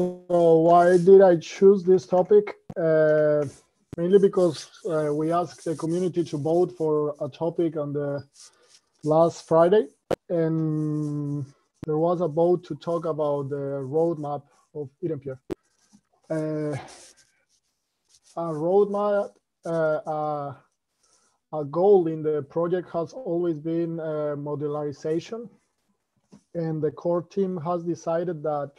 So why did I choose this topic? Uh, mainly because uh, we asked the community to vote for a topic on the last Friday, and there was a vote to talk about the roadmap of iDempiere. Uh, a roadmap, uh, a goal in the project has always been uh, modularization, and the core team has decided that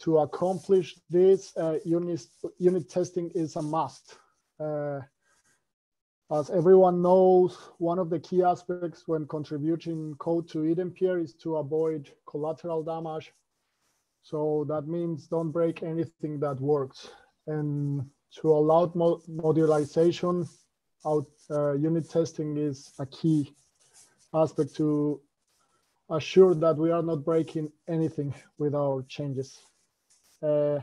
to accomplish this, uh, unit, unit testing is a must. Uh, as everyone knows, one of the key aspects when contributing code to iDempiere is to avoid collateral damage. So that means don't break anything that works. And to allow mo modularization, out, uh, unit testing is a key aspect to assure that we are not breaking anything with our changes. Uh,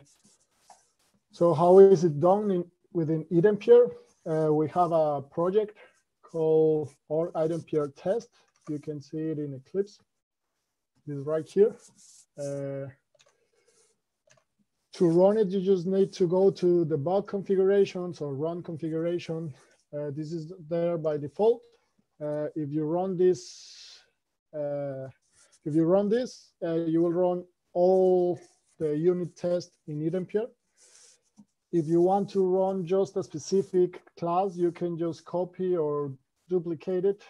so how is it done in, within iDempiere? Uh, we have a project called our iDempiere test. You can see it in Eclipse. This right here. Uh, to run it, you just need to go to the bug configurations or run configuration. Uh, this is there by default. Uh, if you run this, uh, if you run this, you will run all the unit test in iDempiere. If you want to run just a specific class, you can just copy or duplicate it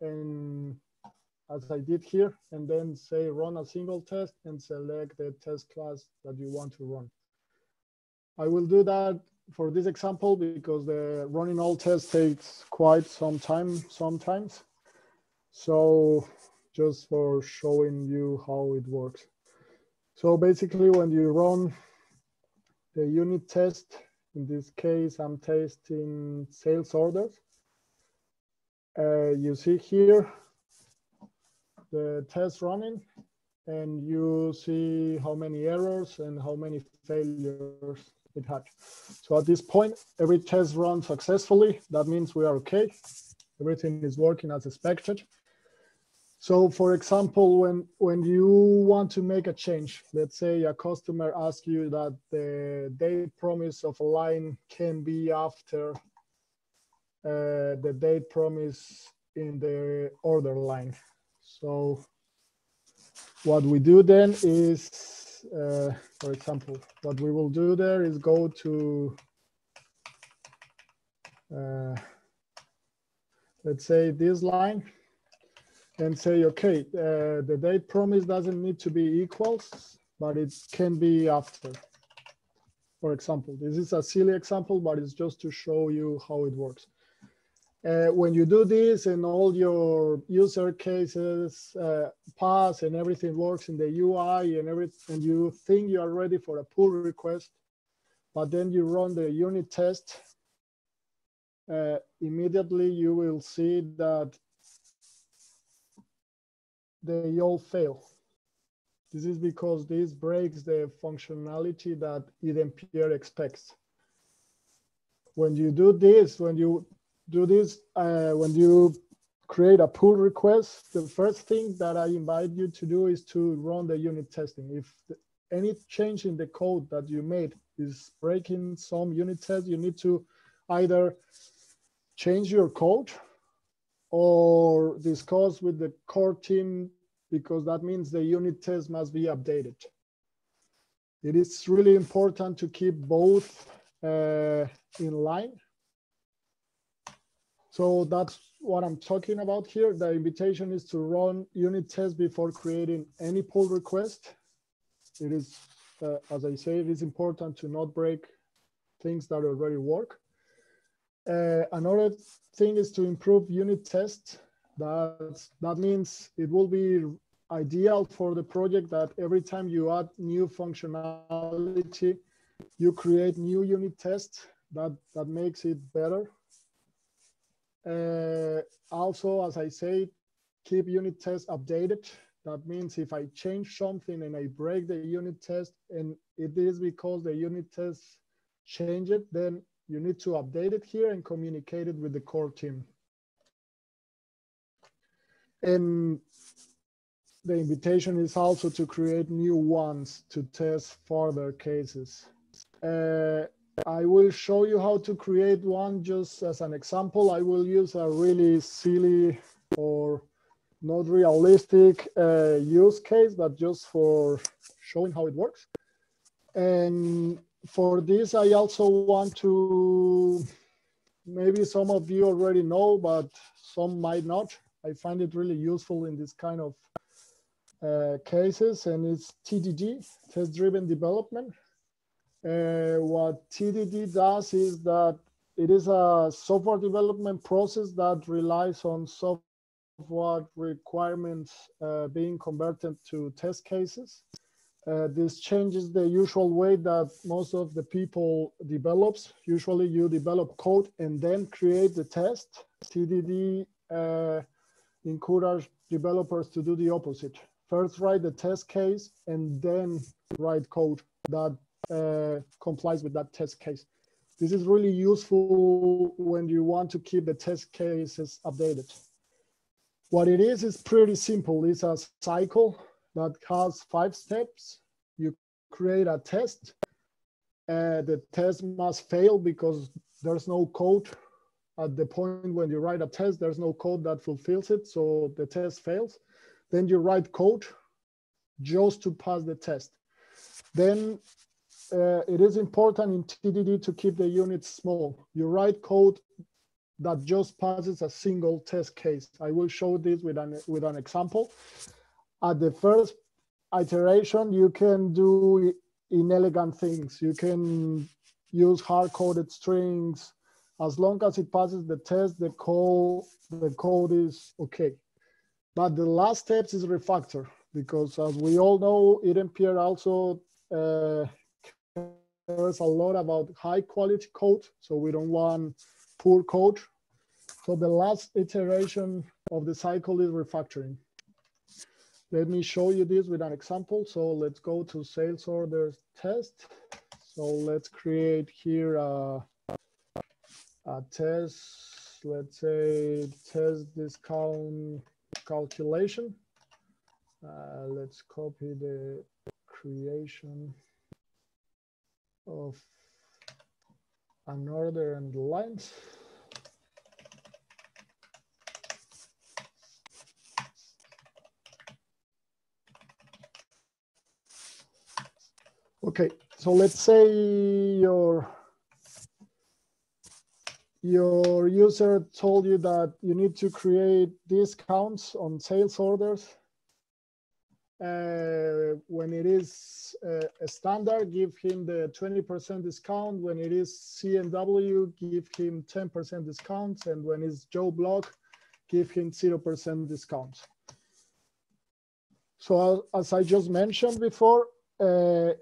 and as I did here, and then say run a single test and select the test class that you want to run. I will do that for this example because the running all tests takes quite some time sometimes. So just for showing you how it works. So basically when you run the unit test, in this case, I'm testing sales orders. Uh, you see here the test running and you see how many errors and how many failures it had. So at this point, every test runs successfully. That means we are okay. Everything is working as expected. So for example, when, when you want to make a change, let's say a customer asks you that the date promise of a line can be after uh, the date promise in the order line. So what we do then is, uh, for example, what we will do there is go to, uh, let's say this line and say, okay, uh, the date promise doesn't need to be equals, but it can be after. For example, this is a silly example, but it's just to show you how it works. Uh, when you do this and all your user cases uh, pass and everything works in the UI and everything, and you think you are ready for a pull request, but then you run the unit test, uh, immediately you will see that they all fail. This is because this breaks the functionality that iDempiere expects. When you do this, when you do this, uh, when you create a pull request, the first thing that I invite you to do is to run the unit testing. If any change in the code that you made is breaking some unit test, you need to either change your code or discuss with the core team because that means the unit test must be updated. It is really important to keep both uh, in line. So that's what I'm talking about here. The invitation is to run unit tests before creating any pull request. It is, uh, as I say, it is important to not break things that already work. Uh, another thing is to improve unit tests. That, that means it will be ideal for the project that every time you add new functionality, you create new unit tests that, that makes it better. Uh, also, as I say, keep unit tests updated. That means if I change something and I break the unit test and it is because the unit test change it, then you need to update it here and communicate it with the core team. And the invitation is also to create new ones to test further cases. Uh, I will show you how to create one just as an example. I will use a really silly or not realistic uh, use case, but just for showing how it works. And for this, I also want to, maybe some of you already know, but some might not. I find it really useful in this kind of uh, cases, and it's TDD, test-driven development. Uh, what TDD does is that it is a software development process that relies on software requirements uh, being converted to test cases. Uh, this changes the usual way that most of the people develops. Usually you develop code and then create the test. TDD uh, encourage developers to do the opposite. First write the test case and then write code that uh, complies with that test case. This is really useful when you want to keep the test cases updated. What it is is pretty simple. It's a cycle that has five steps. You create a test. Uh, the test must fail because there's no code at the point when you write a test, there's no code that fulfills it. So the test fails. Then you write code just to pass the test. Then uh, it is important in TDD to keep the units small. You write code that just passes a single test case. I will show this with an, with an example. At the first iteration, you can do inelegant things. You can use hard-coded strings. As long as it passes the test, the code, the code is okay. But the last steps is refactor because as we all know, iDempiere also uh, cares a lot about high quality code. So we don't want poor code. So the last iteration of the cycle is refactoring. Let me show you this with an example. So let's go to sales orders test. So let's create here a, a test, let's say test discount calculation. Uh, let's copy the creation of an order and lines. Okay, so let's say your your user told you that you need to create discounts on sales orders. Uh, when it is uh, a standard, give him the 20% discount. When it is CNW, give him 10% discounts. And when it's Joe Block, give him 0% discounts. So as I just mentioned before, uh,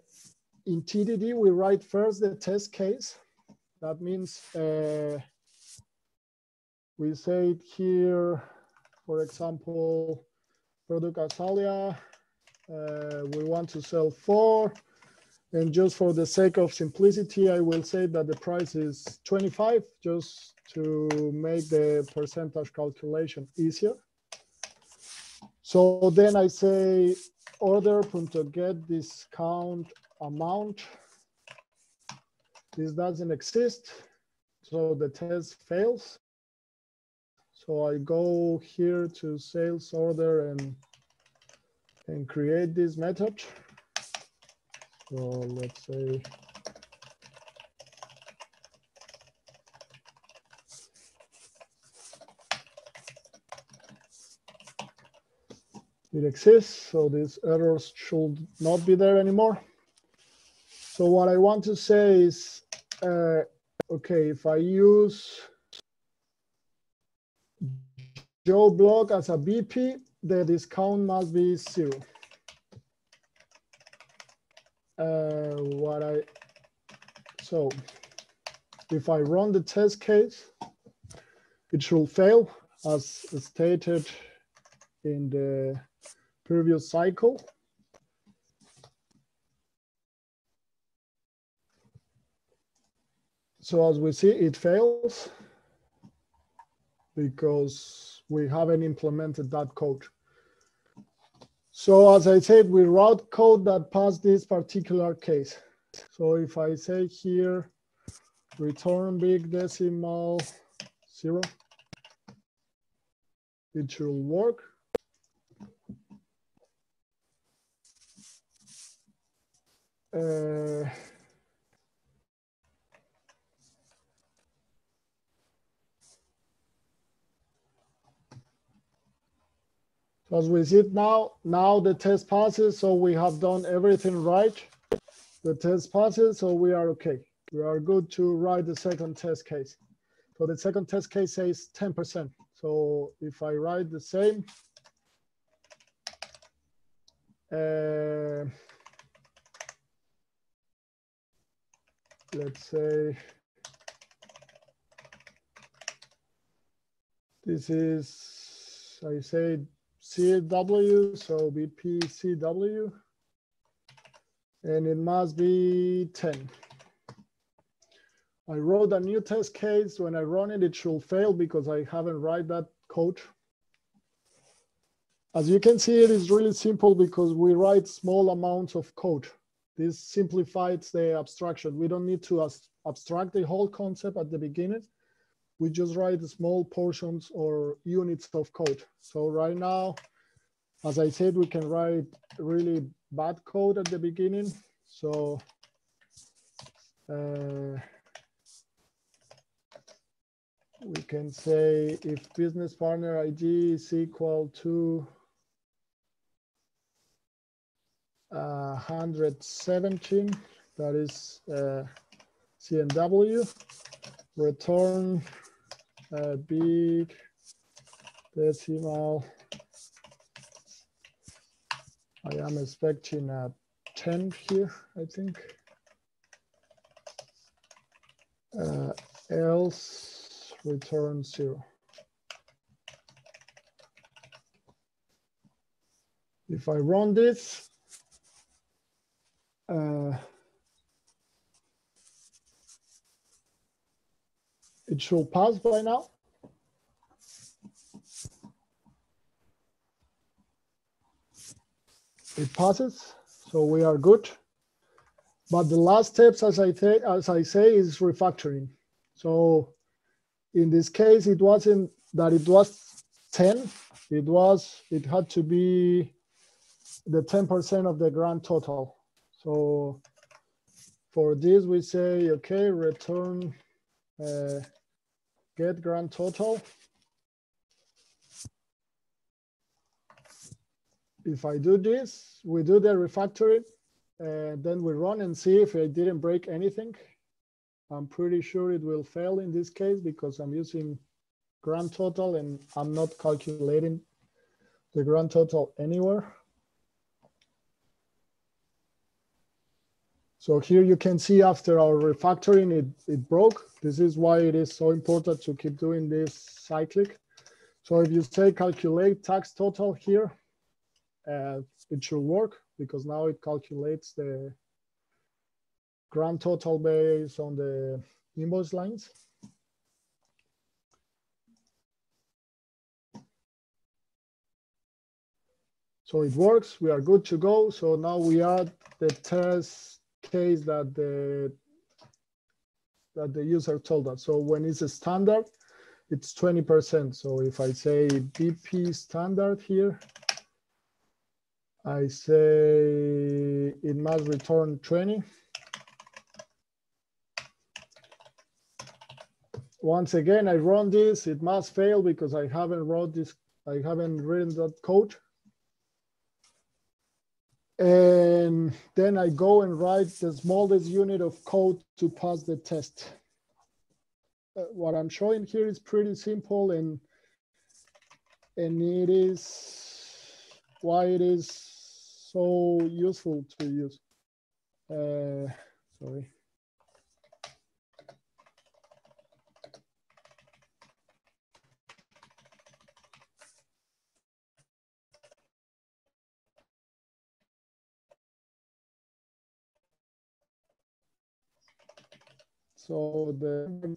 in TDD, we write first the test case. That means uh, we say it here, for example, product Azalea, uh, we want to sell four. And just for the sake of simplicity, I will say that the price is 25 just to make the percentage calculation easier. So then I say order get discount amount. This doesn't exist, so the test fails. So I go here to sales order and and create this method. So let's say it exists, so these errors should not be there anymore. So what I want to say is, uh, okay, if I use Joe Block as a BP, the discount must be zero. Uh, what I, so if I run the test case, it should fail as stated in the previous cycle. So as we see, it fails because we haven't implemented that code. So as I said, we route code that pass this particular case. So if I say here, return big decimal zero, it should work. Uh, as we see now, now the test passes, so we have done everything right. The test passes, so we are okay. We are good to write the second test case. So the second test case says 10%. So if I write the same, uh, let's say this is, I say CW, so BPCW, and it must be 10. I wrote a new test case. When I run it, it should fail because I haven't write that code. As you can see, it is really simple because we write small amounts of code. This simplifies the abstraction. We don't need to abstract the whole concept at the beginning. We just write small portions or units of code. So right now, as I said, we can write really bad code at the beginning. So uh, we can say if business partner ID is equal to uh, 117, that is uh, CNW, return a big decimal. I am expecting a 10 here, I think. Uh, else return zero. If I run this, uh, it should pass by now. It passes, so we are good. But the last steps, as I, as I say, is refactoring. So in this case, it wasn't that it was 10. It was, it had to be the 10% of the grand total. So for this, we say, okay, return uh, get grand total. If I do this, we do the refactoring, and then we run and see if it didn't break anything. I'm pretty sure it will fail in this case because I'm using grand total and I'm not calculating the grand total anywhere. So here you can see after our refactoring, it, it broke. This is why it is so important to keep doing this cyclic. So if you say calculate tax total here, uh, it should work because now it calculates the grand total based on the invoice lines. So it works, we are good to go. So now we add the test case that the that the user told us. So when it's a standard, it's 20%. So if I say BP standard here, I say it must return 20. once again, I run this, it must fail because I haven't wrote this, I haven't written that code. And then I go and write the smallest unit of code to pass the test. Uh, what I'm showing here is pretty simple and, and it is why it is so useful to use. Uh, sorry. So the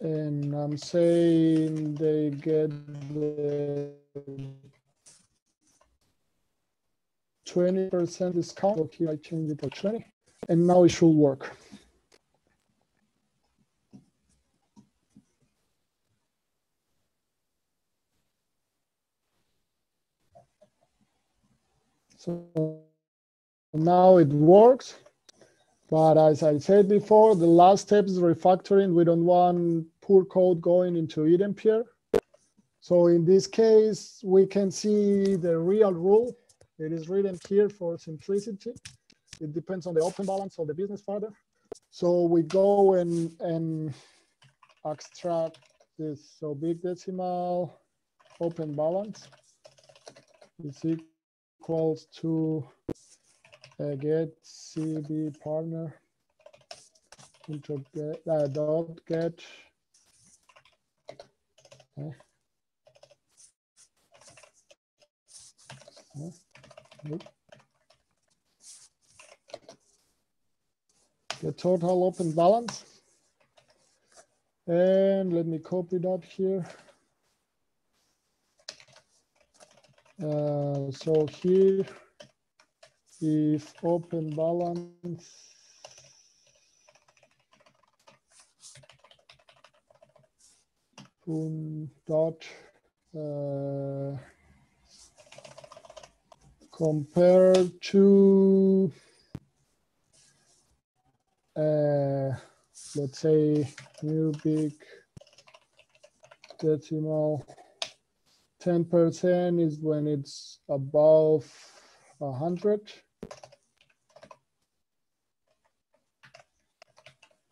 and I'm saying they get the 20% discount. Okay, I change it to 20 and now it should work. So now it works. But as I said before, the last step is refactoring. We don't want poor code going into iDempiere. So in this case, we can see the real rule. It is written here for simplicity. It depends on the open balance of the business partner. So we go and, and extract this. So big decimal open balance is equals to get cd partner. Into get uh, dot get. Uh, uh, the total open balance. And let me copy that here. Uh, so here if open balance. Dot uh, compared to uh, let's say new big decimal. 10% is when it's above 100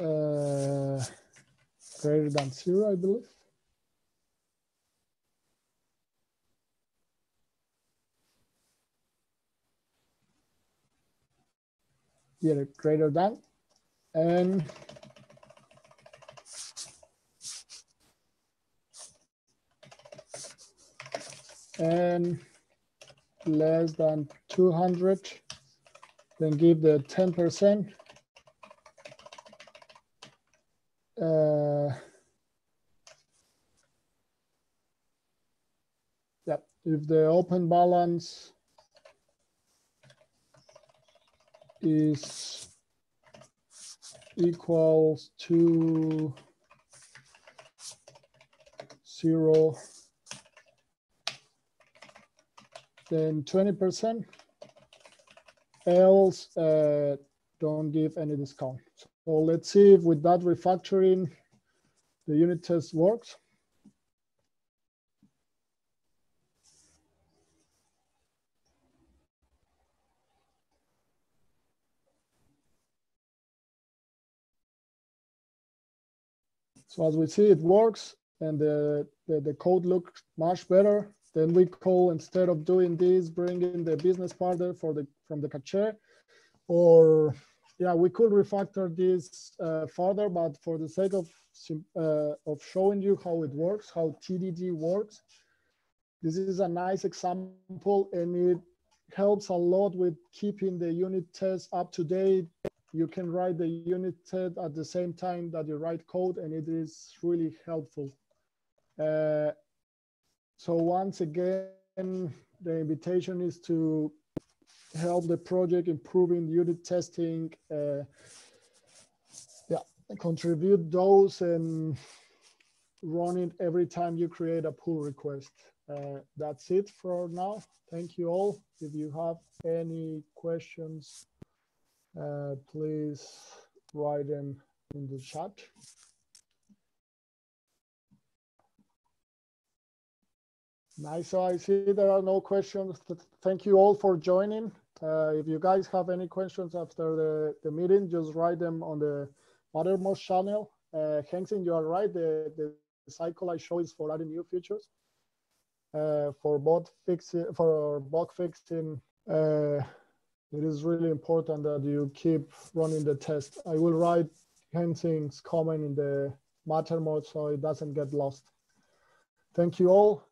uh, greater than zero, I believe. Yeah, greater than. And and less than 200, then give the 10%. Uh, yeah, if the open balance is equals to zero, then 20%, else uh, don't give any discount. So let's see if with that refactoring, the unit test works. So as we see, it works and the, the, the, code looks much better. Then we call, instead of doing this, bring in the business partner for the from the cache or yeah, we could refactor this uh, further, but for the sake of uh, of showing you how it works, how TDD works, this is a nice example, and it helps a lot with keeping the unit test up to date. You can write the unit test at the same time that you write code, and it is really helpful. Uh, so once again, the invitation is to help the project improving unit testing. Uh, yeah, contribute those and run it every time you create a pull request. Uh, that's it for now. Thank you all. If you have any questions, uh, please write them in the chat. Nice. So I see there are no questions. Thank you all for joining. Uh, if you guys have any questions after the, the meeting, just write them on the Mattermost channel. Uh, Hengsin, you are right. The, the cycle I show is for adding new features. Uh, for bot fixing, for bug fixing, uh, it is really important that you keep running the test. I will write Hengsin's comment in the Mattermost so it doesn't get lost. Thank you all.